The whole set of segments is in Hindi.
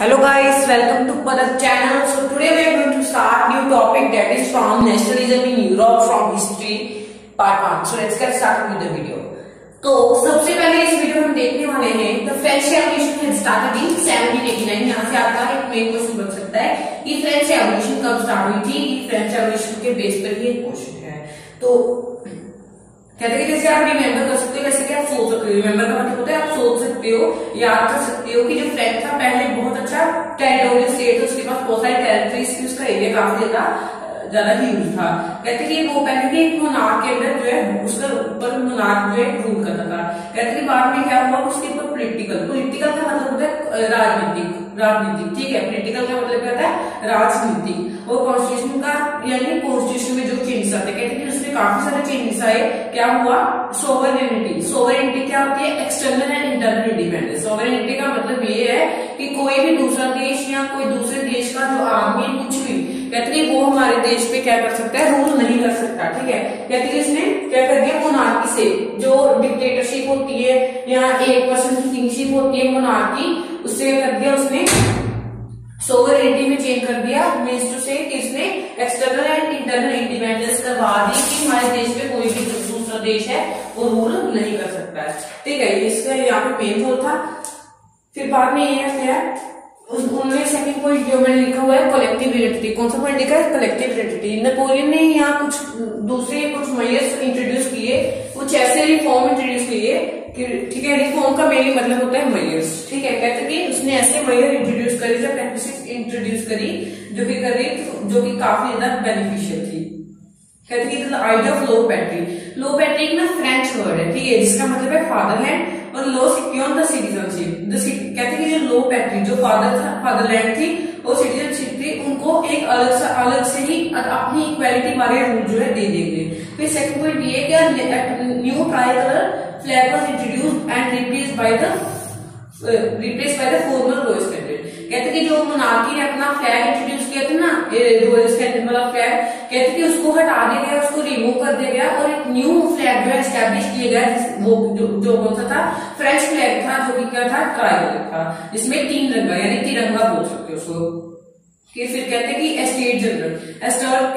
Hello guys, welcome to Padak channel. So today we are going to start new topic that is from nationalism in Europe from history part one. So let's get started with the video. तो सबसे पहले इस वीडियो में देखने वाले हैं the French revolution had started in 1789 यहाँ से आपका एक मेन क्वेश्चन बन सकता है कि फ्रेंच रेवोल्यूशन कब स्टार्ट हुई थी फ्रेंच रेवोल्यूशन के बेस पर ये क्वेश्चन है तो कहते हैं जैसे आप रिमेंबर कर सकते हो वैसे कि आप सोच सकते हो रिमेम्बर का मतलब होता है आप सोच सकते हो याद कर सकते हो कि जो फ्रेंच था पहले बहुत अच्छा टेरिटोरियल स्टेट उसके पास बहुत सारे टेरिटरीज थी, उसका एरिया काफ़ी ज़्यादा ज़्यादा ह्यूज था। कहते कि वो पहले भी एक मोनार्क के अंदर जो है, उसका ऊपर मोनार्क जो है रूल करता था। कहते कि बाद में क्या हुआ, उसके ऊपर पॉलिटिकल पॉलिटिकल का मतलब होता है राजनीतिक राजनीतिक, ठीक है? पॉलिटिकल का मतलब क्या होता है? राजनीतिक। और कॉन्स्टिट्यूशन का, यानी कॉन्स्टिट्यूशन में जो चेंजेस आते कहते हैं उसमें काफ़ी सारे चेंजेस आए, क्या हुआ? सोवरेनिटी सोवरेनिटी क्या होती है? External and internal independence sovereignty का मतलब ये है कि कोई भी दूसरा देश या कोई दूसरे देश का जो आदमी कुछ भी, कहते हैं वो हमारे देश पे क्या कर सकता है? रूल नहीं कर सकता, ठीक है? कहते हैं इसने क्या कर दिया? मोनार्की से, जो डिक्टेटरशिप होती है, या एक पर्सन की किंगशिप होती है मोनार्की उससे कर दिया उसने? सोवरेनिटी में चेंज कर दिया मीन्स टू से इसने एक्सटर्नल एंड इंटरनल इंडिपेंडेंस करवा दी कि हमारे देश में कोई भी दूसरा देश है, वो रूल नहीं कर सकता है। ठीक है इसका यहाँ पे मेन रोल था। फिर बाद में ये है उनमें सेकंड पॉइंट जो मैंने लिखा हुआ है कलेक्टिव आइडेंटिटी कौन सा पॉइंट लिखा है? कलेक्टिव आइडेंटिटी नेपोलियन ने यहाँ कुछ दूसरे, कुछ मेयर्स इंट्रोड्यूस किए। कुछ ऐसे रिफॉर्म इंट्रोड्यूस किए ठीक है रिफॉर्म का मेनली मतलब होता है मेयर्स ठीक है, कहते कि उसने ऐसे मेयर इंट्रोड्यूस करी या प्रैक्टिस इंट्रोड्यूस करी, जो कि करी, जो कि काफ़ी ज़्यादा बेनिफिशियल थी। कहते कि आइडिया ऑफ़ लो पैट्री लो पैट्री एक ना फ्रेंच वर्ड है, ठीक है, जिसका मतलब है फादरलैंड और लो सिक्योर द सिटीजनशिप कहते हैं कि जो लो पैट्री जो फादर था फादरलैंड थी, और सिटीजनशिप थी, उनको एक अलग से अलग से ही अपनी इक्वालिटी वाले रूल जो है दे देंगे। फिर सेकंड पॉइंट ये कि new tricolour flag was introduced and replace by the replace by the formal royal standard कहते कि जो मोनार्की ने अपना फ्लैग इंट्रोड्यूस किया था ना रोयल स्टैंडर्ड वाला फ्लैग कहते कि उसको हटा दिया गया उसको रिमूव कर दिया गया और एक न्यू फ्लैग जो है स्टैब्लिश किया गया वो जो, जो कौन सा था फ्रेंच फ्लैग था जो कि क्या था ट्राइबल था जिसमें तीन रंगा यानी तिरंगा बोल सकते हो उसको। कि फिर कहते कि एस्टेट जनरल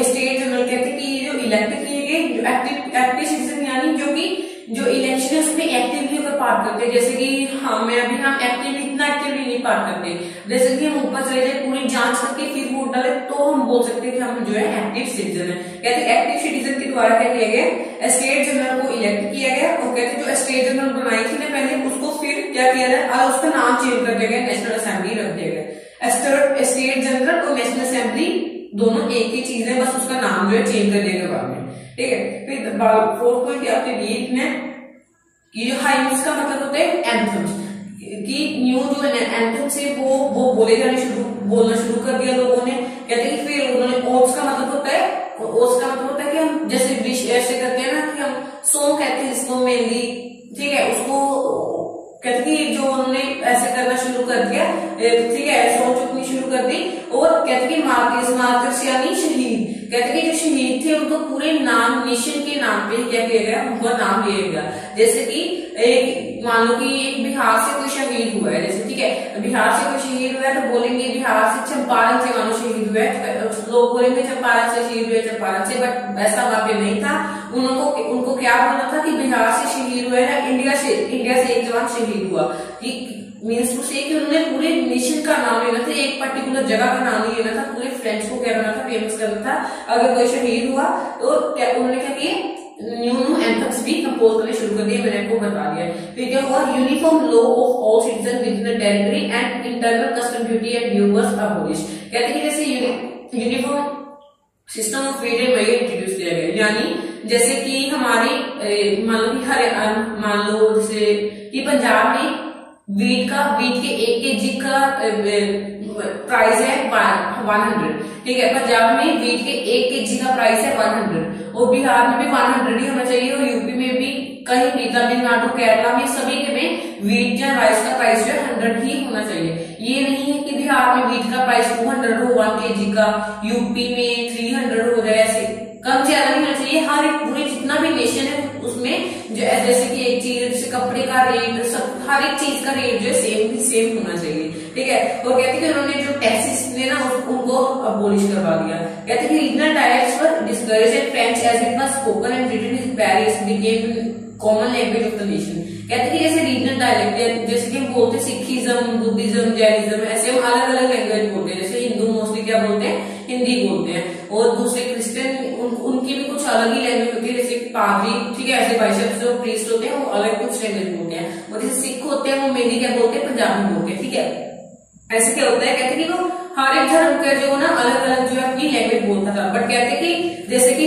एस्टेट जनरल कहते कि ये जो इलेक्ट किए गए जो एक्टिव एक्टिव सिटीजन यानी जो कि जो इलेक्शन है उसमें एक्टिवली होकर पार्ट करते हैं। जैसे कि हाँ मैं अभी हम एक्टिवली इतना पार्ट करते जैसे कि हम ऊपर चले जाए पूरी जाँच करके फिर वोट डाले तो हम बोल सकते हैं कि हम जो है एक्टिव सिटीजन है। कहते एक्टिव सिटीजन के द्वारा क्या किया गया? स्टेट जनरल को इलेक्ट किया गया और कहते जो स्टेट जनरल बनाई थी ना पहले, उसको फिर क्या किया जाए और उसका नाम चेंज कर दिया गया नेशनल असेंबली रख दिया गया। स्टेट जनरल और नेशनल असेंबली दोनों एक ही चीज़ है, बस उसका नाम जो है चेंज कर देगा बाद में। ठीक है? फिर फोर्थ पॉइंट आपके बीच में कि जो हाइम्स का मतलब होता है एंथम्स कि न्यू जो एंथम से वो वो बोले जाने शुरू, बोलना शुरू कर दिया लोगों ने। कहते हैं कि फिर उन्होंने ओट्स का मतलब होता है ओट्स का मतलब होता है कि हम जैसे विश ऐसे करते हैं ना, कि हम सॉन्ग कहते हैं इसको मेनली ठीक है, उसको कहते कि जो उन्होंने ऐसे करना शुरू कर दिया, ठीक है सोच चुकनी शुरू कर दी, और कहते कि मार्केस मार्केस यानी शहीद कहते कि जो शहीद थे उनको पूरे नाम नेशन के नाम पे क्या किया गया उनका नाम लिया गया। जैसे कि एक, मान लो कि एक बिहार से कोई शहीद हुआ है, जैसे ठीक है, बिहार से कोई शहीद हुआ है तो बोलेंगे बिहार से चंपारण से मानो शहीद हुआ है लोग बोलेंगे चंपारण से शहीद हुए चंपारण से बट ऐसा पे नहीं था। उनको उनको क्या बोलना था कि बिहार से शहीद हुआ है, इंडिया से इंडिया से एक जवान शहीद हुआ। मीन्स टू से उन्होंने पूरे नेशन का नाम लेना था, एक पर्टिकुलर जगह का नाम नहीं लेना था, पूरे फ्रेंच को क्या करना था फ़ेमस करना था। अगर कोई शहीद हुआ तो क्या उन्होंने क्या किया न्यू न्यू एंथम्स भी कंपोज करने शुरू कर दिए, मैंने आपको बता दिया। फिर क्या हुआ? Uniform law of all citizen within the territory and internal custom duty and was abolish कहते हैं जैसे यूनिफॉर्म सिस्टम ऑफ़ एंड वही इंट्रोड्यूस किया गया। यानी जैसे कि हमारी मान लो कि हर, मान लो जैसे कि पंजाब में वीट का वीट के एक के जी का प्राइस है वन हंड्रेड ठीक है, पंजाब में वीट के एक के जी का प्राइस है वन हंड्रेड और बिहार में भी वन हंड्रेड ही होना चाहिए और यूपी में भी कहीं भी, तमिलनाडु, केरला में सभी के में वीट या राइस का प्राइस जो है हंड्रेड ही होना चाहिए. ये नहीं है कि बिहार में वीट का प्राइस टू हंड्रेड हो वन के जी का यूपी में थ्री हंड्रेड हो जाए ऐसे. कम ज़्यादा नहीं होना चाहिए हर एक पूरे जितना भी नेशन है, उसमें जो जैसे कि एक चीज़, जैसे कपड़े का रेट सब, हर एक चीज़ का रेट जो है सेम ही सेम होना चाहिए, ठीक है? और कहते कि उन्होंने जो टैक्सिस ने ना उनको अबोलिश करवा दिया। कहते कि regional dialects were discourage and French as it was spoken and written in Paris became common language of the nation कहते कि जैसे रीजनल डायलेक्ट जैसे कि हम बोलते सिखिज्म, बुद्धिज्म, जैनिज्म, ऐसे अलग अलग लैंग्वेज बोलते हैं, जैसे हिंदू मोस्टली क्या बोलते हैं? हिंदी बोलते हैं और दूसरे क्रिश्चियन उन, उनकी भी कुछ अलग ही लैंग्वेज होती है जैसे पादरी ठीक है ऐसे बाइशप जो प्रीस्ट होते हैं वो अलग कुछ लैंग्वेज बोलते हैं। और जैसे सिख होते हैं वो मेनली क्या बोलते हैं पंजाबी बोलते हैं ठीक है? ऐसे क्या होता है? कहते हैं कि वो हर एक धर्म का जो ना अलग अलग जो है अपनी लैंग्वेज बोलता था। बट कहते हैं कि जैसे कि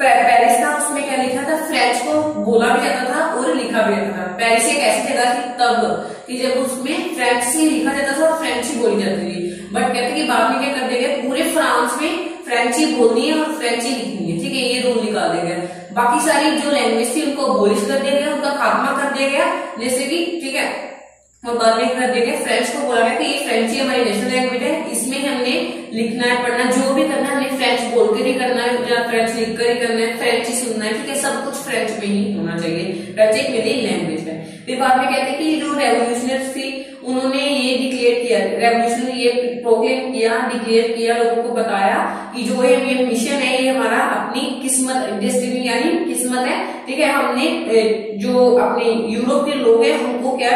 पेरिस था उसमें क्या लिखा था? फ्रेंच को बोला भी जाता था और लिखा भी जाता था। पेरिस एक ऐसी जगह थी तब कि जब उसमें फ्रेंच से लिखा जाता था और फ्रेंच ही बोली जाती थी। बट कहते कि बाद में क्या कर दिया गया पूरे फ्रांस में फ्रेंच बोलनी है और फ्रेंच लिखनी है। ठीक है, ये रूल निकाल दिया गया। बाकी सारी जो लैंग्वेज थी, उनको अबोलिश कर दिया गया, उनका खात्मा कर दिया गया। जैसे कि, ठीक है और में कर दिया गया। फ्रेंच को बोला गया कि ये फ्रेंच ही हमारी नेशनल लैंग्वेज है। इसमें हमने लिखना है, पढ़ना जो भी करना है हमें फ्रेंच बोल कर ही करना है, या फ्रेंच लिख कर ही करना है फ्रेंच ही सुनना है। ठीक है, सब कुछ फ्रेंच में ही होना चाहिए। फ्रेंच एक मेरी लैंग्वेज फिर बाद में कहते हैं कि जो रेवोल्यूशनर्स थी, उन्होंने ये डिक्लेयर किया रेवोल्यूशन ये प्रोक्लेम किया डिक्लेयर किया, लोगों को बताया कि जो ये ये मिशन है, ये हमारा अपनी किस्मत डेस्टिनी यानी किस्मत है। ठीक है, हमने जो अपने यूरोप के लोग हैं, उनको क्या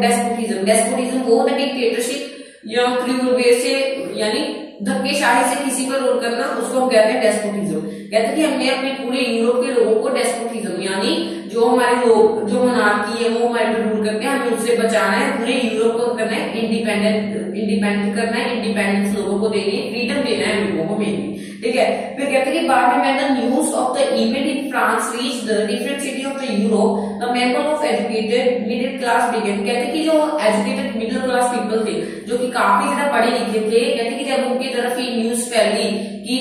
डेस्पोटिज्म डेस्पोटिज्म वो होता है डिक्टेटरशिप या क्रूर वे से, यानी धक्केशाही से किसी पर रूल करना, उसको हम कहते हैं डेस्पोटिज्म कहते हैं कि हमने अपने पूरे यूरोप के लोगों को डेस्पोटिज्म यानी जो हमारे लोग, जो मनार्की है, वो हमारे रूल करते हैं हमें उससे बचाना है, पूरे यूरोप को करना है इंडिपेंडेंट इंडिपेंडेंट करना है इंडिपेंडेंस लोगों को देनी है फ्रीडम देना है लोगों को मेनली ठीक है? फिर कहते हैं कि बाद में the news of the event in France reach the different city of the Europe the member of educated middle class began कहते हैं कि जो एजुकेटेड मिडिल क्लास पीपल थे जो कि काफ़ी ज़्यादा पढ़े लिखे थे, कहते कि जब उनकी तरफ़ ये न्यूज़ फैली कि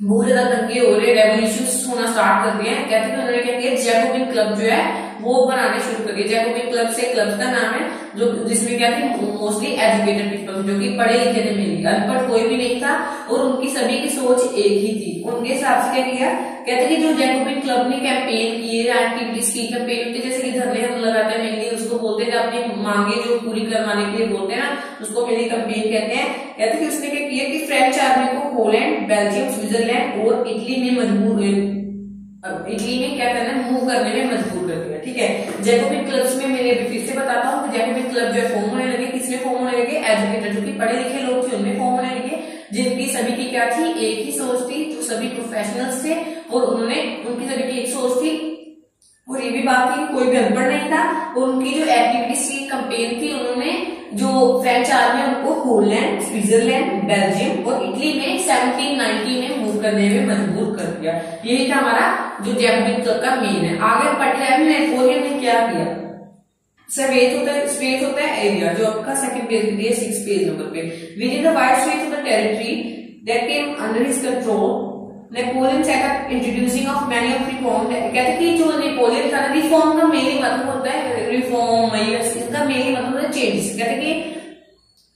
बहुत ज़्यादा दंगे हो रहे रेवोल्यूशन होना स्टार्ट कर दिए कहते हैं उन्होंने क्या किया जैकोबिन क्लब जो है वो बनाने शुरू कर दिए जैकोबिन क्लब से क्लब का नाम है, जो जिसमें क्या थी मोस्टली एजुकेटेड पीपल जो कि पढ़े लिखे थे मेनली अनपढ़ कोई भी नहीं था और उनकी सभी की सोच एक ही थी। उनके हिसाब से क्या किया, कहते कि जो जैकोबिन क्लब ने कैंपेन किए एक्टिविटीज़ की कैंपेन होती जैसे कि धरने हम लगाते हैं मेनली उसको बोलते हैं अपनी मांगे जो पूरी करवाने के लिए बोलते हैं ना, उसको मेनली कैंपेन कहते हैं। कहते कि उसने क्या किया कि फ्रेंच आर्मी को पोलैंड बेल्जियम स्विट्जरलैंड और इटली में मजबूर इटली में क्या करना है? मूव करने में मजबूर कर दिया, ठीक है? जैकोबिन क्लब्स में मैंने अभी फिर से बताता हूँ जैकोबिन क्लब जो है फॉर्म होने लगे, किसमें फॉर्म होने लगे? एजुकेटेड जो कि पढ़े लिखे लोग थे, उनमें फॉर्म होने लगे। जिनकी सभी की क्या थी? एक ही सोच थी जो सभी प्रोफेशनल्स थे, और उन्होंने, उनकी सभी की एक सोच थी। और ये भी बात थी, कोई भी अनपढ़ नहीं था, और उनकी जो एक्टिविटीज़ की कंपेन थी, उन्होंने जो फ्रेंच आर्मी है, उनको होलैंड स्विट्जरलैंड बेल्जियम और इटली में 1790 में मूव करने में मजबूर कर दिया। यही था हमारा जो क्लब का मेन है। आगे पढ़ते नेपोलियन ने क्या किया? स्वेत होता है स्वेत होता है एरिया जो आपका सेकंड पेज दिया सिक्स पेज नंबर पे। Within the wide swathe of the territory that came under his control Napoleon set up introducing of many of reform कहते कि जो नेपोलियन था रिफॉर्म का मेनली मतलब होता है रिफॉर्म इसका मेनली मतलब होता है चेंज कहते कि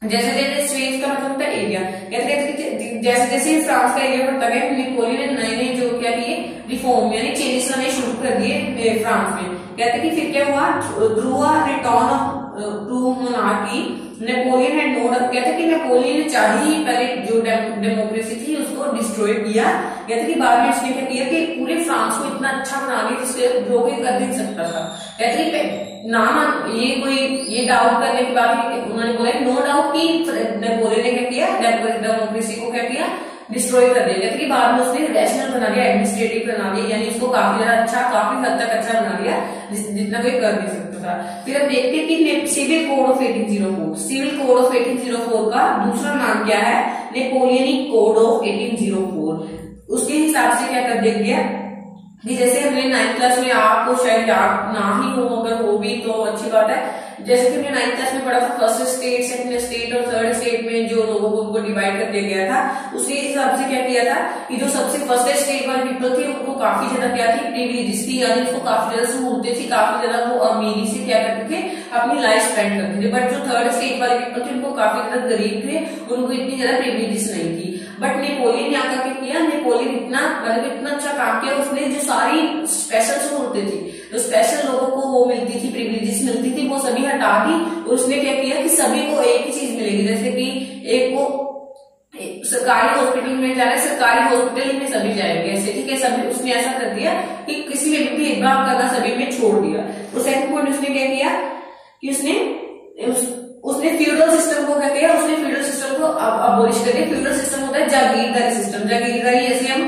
जैसे जैसे स्वेत का मतलब होता है एरिया कहते कहते जैसे जैसे फ्रांस का एरिया बढ़ता गया नेपोलियन ने नए नए जो क्या किए? रिफॉर्म यानी चेंजेस लाने शुरू कर दिए फ्रांस में। कहते कि फिर क्या हुआ? ध्रुआ return of to monarchy Napoleon had no कहते कि नेपोलियन ने चाहे ही पहले जो डेमोक्रेसी थी, उसको डिस्ट्रॉय किया। कहते कि बाद में उसने क्या किया कि पूरे फ्रांस को इतना अच्छा बना दिया जिससे कोई कर नहीं सकता था। कहते कि नाम ये कोई, ये डाउट करने के बाद उन्होंने बोला नो डाउट कि नेपोलियन ने क्या किया डेमोक्रेसी को क्या किया डिस्ट्रॉय कर दिया। जैसे कि बाद में उसने रैशनल बना दिया एडमिनिस्ट्रेटिव बना दिया, यानी उसको काफ़ी ज़्यादा अच्छा काफ़ी हद तक अच्छा बना दिया जितना कोई कर नहीं सकता था। फिर हम देखते हैं कि civil code of 1804 civil code of 1804 का दूसरा नाम क्या है? नेपोलियनिक कोड ऑफ़ 1804 उसके हिसाब से क्या कर दिया गया कि जैसे हमने नाइन्थ क्लास में आपको शायद याद ना ही हो, अगर हो भी तो अच्छी बात है। जैसे कि हमने नाइन्थ क्लास में पढ़ा था फ़र्स्ट स्टेट सेकंड स्टेट और थर्ड स्टेट में जो लोगों को उनको डिवाइड कर दिया गया था उसके हिसाब से क्या किया था कि जो सबसे फ़र्स्ट स्टेट वाले पीपल थे, उनको काफ़ी ज़्यादा क्या थी प्रिविलेज थी, यानी उसको काफ़ी ज़्यादा सहूलतें थी, काफ़ी ज़्यादा वो अमीरी से क्या करते थे, अपनी लाइफ स्पेंड करते थे। बट जो थर्ड स्टेट वाले पीपल थे, उनको काफ़ी ज़्यादा गरीब थे, उनको इतनी ज़्यादा प्रिविलेजेस नहीं थी। बट नेपोलियन ने आकर के किया? नेपोलियन इतना मतलब इतना अच्छा काम किया उसने जो सारी स्पेशल सहूलतें थी जो स्पेशल लोगों को वो मिलती थी प्रिविलेजेस मिलती थी वो सभी हटा दी और उसने क्या किया कि सभी को एक ही चीज़ मिलेगी जैसे कि एक को सरकारी हॉस्पिटल में जा रहे हैं सरकारी हॉस्पिटल में सभी जाएँगे। ऐसे ठीक है सभी उसने ऐसा कर दिया कि किसी में भी भेदभाव करना सभी में छोड़ दिया। तो सेकंड पॉइंट उसने क्या किया कि उसने उस, उसने फ्यूडल सिस्टम को क्या किया उसने फ्यूडल सिस्टम को अबोलिश कर दिया फ्यूडल सिस्टम होता है, जागीरदारी सिस्टम जागीरदारी ऐसे हम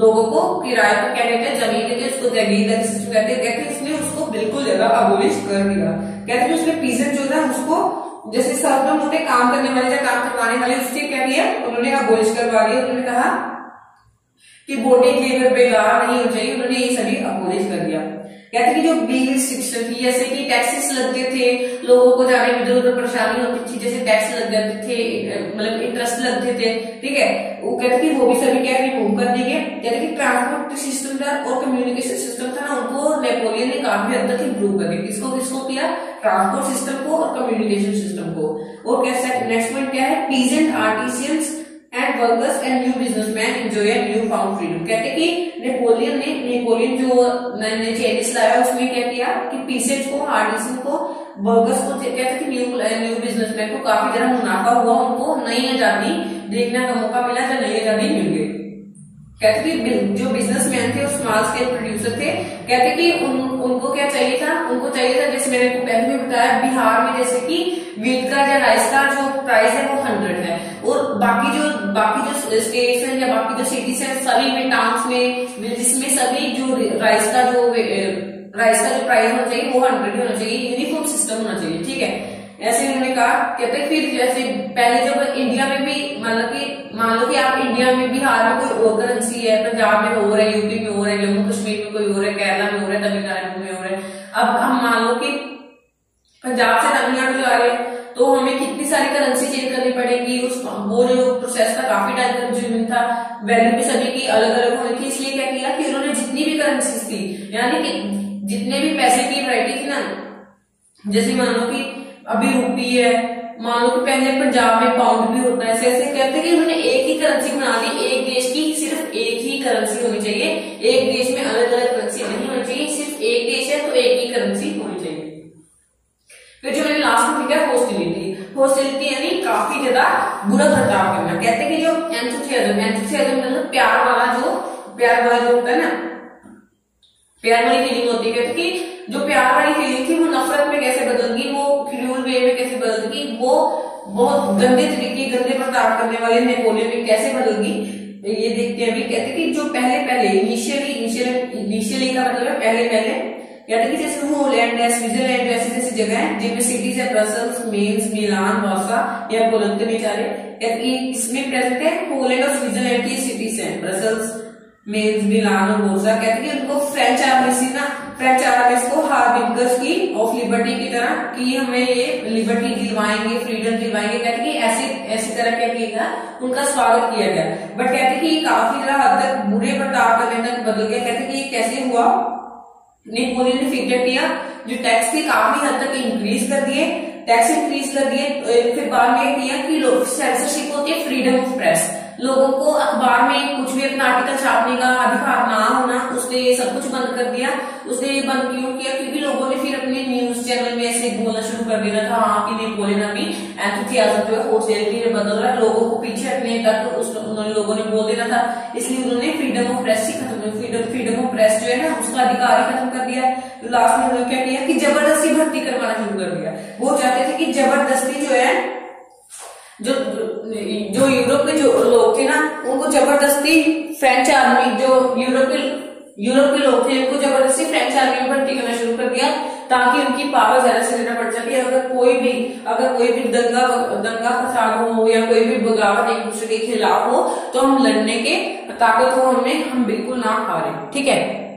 लोगों को, किराए पर क्या कहते हैं, ज़मीन देते उसको जागीरदारी सिस्टम कहते हैं। कहते उसने उसको बिल्कुल जगह अबोलिश कर दिया। कहते हैं उसने पीजन जो था, उसको जैसे सर्वम होते काम करने वाले या काम करवाने वाले उससे क्या किया? उन्होंने अबोलिश करवा दिया। उन्होंने कहा कि वोटिंग लेबर बेकार नहीं हो चाहिए उन्होंने ये सभी अबोलिश कर दिया। कहते कि जो बिल शिक्षण थी जैसे कि टैक्सेस लगते थे, लोगों को जाने में इधर परेशानी होती थी, जैसे टैक्स लग जाते थे मतलब इंटरेस्ट लगते थे, ठीक है? वो कहते कि वो भी सभी क्या रिमूव कर दिए कहते कि ट्रांसपोर्ट सिस्टम था और कम्युनिकेशन सिस्टम था ना, उनको नेपोलियन ने काफ़ी हद तक इम्प्रूव कर दिया। किसको किसको किया? ट्रांसपोर्ट सिस्टम को और कम्युनिकेशन सिस्टम को। और कैसे नेक्स्ट पॉइंट क्या है? Peasant artisans and workers and new businessman enjoy new found freedom कहते कि नेपोलियन ने नेपोलियन जो नए चेंजेस लाया उसमें क्या किया कि पीसेज को आर्टिसन को वर्कर्स को कहते कि न्यू न्यू बिजनेसमैन को काफ़ी ज़्यादा मुनाफा हुआ उनको नई आज़ादी देखने का मौका मिला जब नई आज़ादी मिल गई। कहते कि जो बिजनेसमैन थे स्मॉल स्केल प्रोड्यूसर थे कहते कि उन, उनको क्या चाहिए था? उनको चाहिए था जैसे मैंने पहले भी बताया बिहार में जैसे कि वीट का या राइस का जो प्राइस है वो हंड्रेड है। बाकी जो बाकी जो स्टेट्स हैं या बाकी जो सिटीज़ हैं, सभी में टाउन्स में, जिसमें सभी जो राइस का जो राइस का जो प्राइस होना चाहिए, वो हंड्रेड होना चाहिए यूनिफॉर्म सिस्टम होना चाहिए, ठीक है? ऐसे उन्होंने कहा कहते फिर जैसे पहले जब इंडिया में भी मतलब कि, मान लो कि आप इंडिया में बिहार में कोई और करेंसी है, पंजाब में हो रहा है यूपी में हो रहा है जम्मू कश्मीर में कोई हो रहा है, केरला में हो रहा है तमिलनाडु में हो रहा है अब हम मान लो कि पंजाब से तमिलनाडु जा रहे हैं तो हमें कितनी सारी करेंसी चेंज करनी पड़ेगी उस वो जो प्रोसेस था काफ़ी टाइम था। वैल्यू भी सभी की अलग अलग होनी थी, इसलिए क्या किया कि उन्होंने जितनी भी करेंसी थी, यानी कि जितने भी पैसे की वरायटी थी ना, जैसे मान लो कि अभी रुपी है, मान लो कि पहले पंजाब में पाउंड भी होता है, ऐसे ऐसे कहते कि उन्होंने एक ही करेंसी बना दी एक देश की सिर्फ़ एक ही करेंसी होनी चाहिए, एक देश में अलग अलग करेंसी नहीं होनी चाहिए, सिर्फ़ एक देश है तो एक ही करेंसी होनी चाहिए। फिर जो मैंने लास्ट में लिखा हॉस्टिलिटी हॉस्टिलिटी यानी काफ़ी ज़्यादा बुरा बर्ताव करना कहते हैं कि जो एंथुथियाज्म एंथुथियाज्म मतलब प्यार वाला जो, प्यार वाला जो होता है ना, प्यार वाली फीलिंग होती है। कि जो प्यार वाली फीलिंग थी, वो नफरत में कैसे बदलगी, वो फ्यूल वे में कैसे बदल गई वो बहुत गंदे तरीके, गंदे बर्ताव करने वाले नेपोलियन में कैसे बदलगी, ये देखते हैं अभी। कहते हैं कि जो पहले पहले इनिशियली इनिशियली इनिशियली का मतलब है पहले पहले कहते कि जैसे होलैंड है स्विट्जरलैंड जैसी जैसी जगह है, जिनमें सिटीज़ है, ब्रसल्स मेन्स मिलान वासा या में जा रहे इसमें प्रेजेंट है होलैंड और स्विट्जरलैंड की सिटीज़ है, ब्रसल्स मेन्स मिलान और बोसा कहते कि उनको फ्रेंच आर्मी ना फ्रेंच आर्मी को हार्बिंगर्स की ऑफ़ लिबर्टी की तरह कि हमें ये लिबर्टी दिलवाएँगे फ्रीडम दिलवाएँगे। कहते कि ऐसी ऐसी तरह क्या किया उनका स्वागत किया गया। बट कहते कि काफ़ी ज़्यादा हद तक बुरे बर्ताव करने तक बदल गया। कहते कि ये कैसे हुआ? नेपोलियन ने फिगर क्या जो टैक्स के काफ़ी हद तक इंक्रीज कर दिए टैक्स इंक्रीज कर दिए फिर बाद में किया कि लोग सेंसरशिप होती है फ्रीडम ऑफ़ प्रेस लोगों को अखबार में कुछ भी अपना आर्टिकल छापने का अधिकार ना होना, उसने ये सब कुछ बंद कर दिया, उसने ये बंद क्यों किया? क्योंकि लोगों ने फिर अपने न्यूज़ चैनल में ऐसे बोलना शुरू कर देना था हाँ कि नहीं बोले ना भी एंथुथियाज्म जो है होस्टिलिटी में बदल रहा है, लोगों को पीछे रखने तक उस उन्होंने लोगों ने बोल देना था। इसलिए उन्होंने फ्रीडम ऑफ़ प्रेस ही खत्म फ्रीडम फ्रीडम ऑफ़ प्रेस जो है ना, उसका अधिकार ही खत्म कर दिया। तो लास्ट में उन्होंने क्या किया कि ज़बरदस्ती भर्ती करवाना शुरू कर दिया। वो चाहते थे कि ज़बरदस्ती जो है, जो जो यूरोप के जो लोग थे ना, उनको ज़बरदस्ती फ्रेंच आर्मी जो यूरोप के यूरोप के लोग थे, उनको ज़बरदस्ती फ्रेंच आर्मी में भर्ती करना शुरू कर दिया। ताकि उनकी पावर ज़्यादा से ज़्यादा बढ़ जाती अगर कोई भी, अगर कोई भी दंगा दंगा फसाद हो या कोई भी बगावत एक दूसरे के खिलाफ हो तो हम लड़ने के ताकत हो हमें, हम बिल्कुल ना हारे। ठीक है?